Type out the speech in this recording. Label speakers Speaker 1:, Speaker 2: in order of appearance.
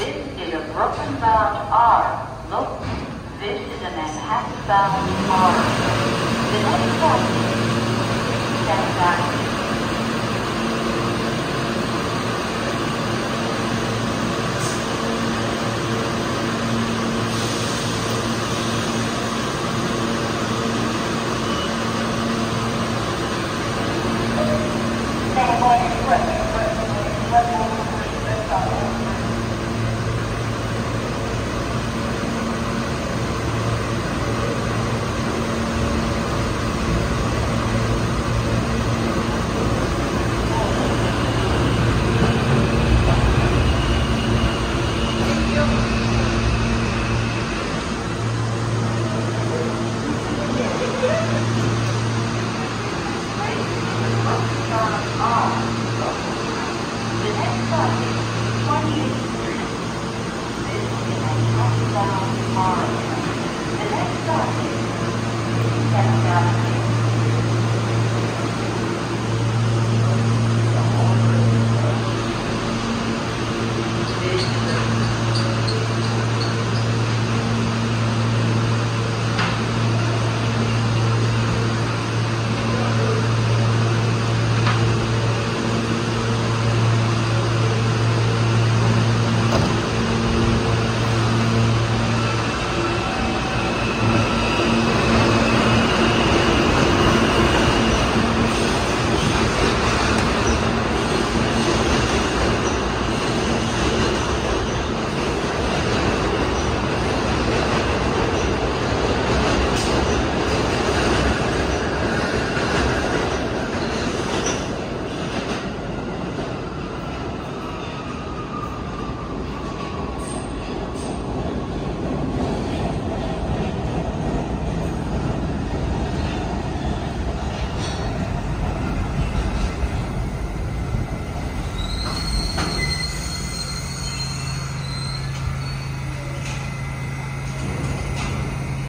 Speaker 1: This is a Brooklyn-bound R. Look, this is a Manhattan-bound R. The next stop is Staten Island. Thank you.